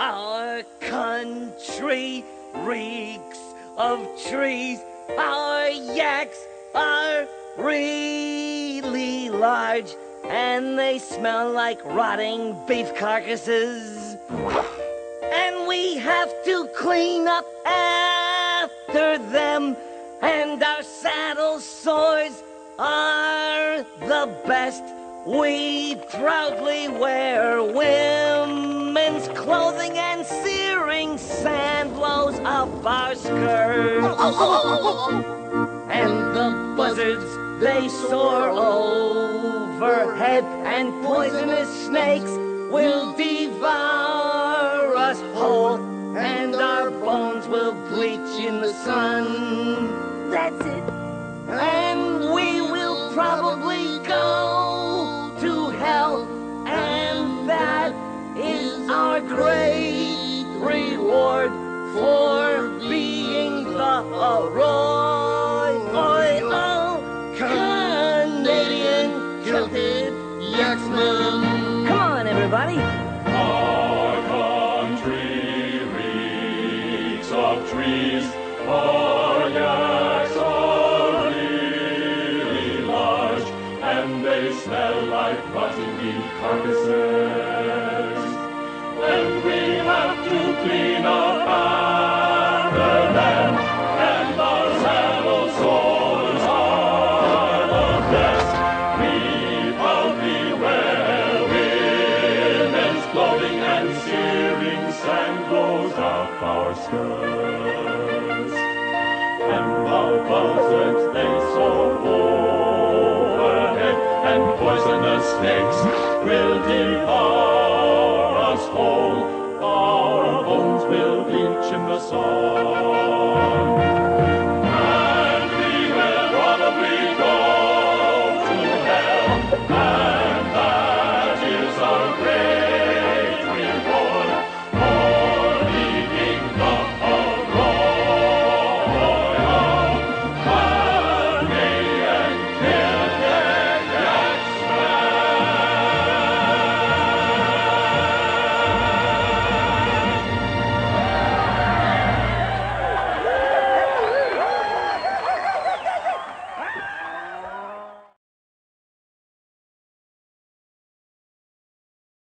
Our country reeks of trees. Our yaks are really large and they smell like rotting beef carcasses. And we have to clean up after them, and our saddle sores are the best. We proudly wear women's clothing and searing sand blows up our skirts. and the buzzards, they soar overhead, and poisonous snakes will devour us whole, and our bones will bleach in the sun. That's it. And for being the royal Canadian kilted yaksmen. Come on, everybody. Our country reeks of trees. Our yaks are really large, and they smell like rotten beef carcasses. And we have to clean our skirts. And the buzzards they soar overhead, and poisonous snakes will devour us whole. Our bones will bleach in the sun.